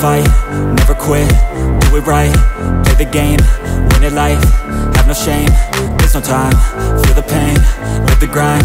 fight, never quit, do it right, play the game, win it life, have no shame, there's no time, feel the pain, live the grind,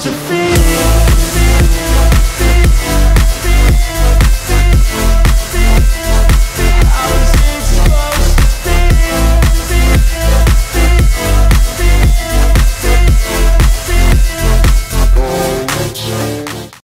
to feel.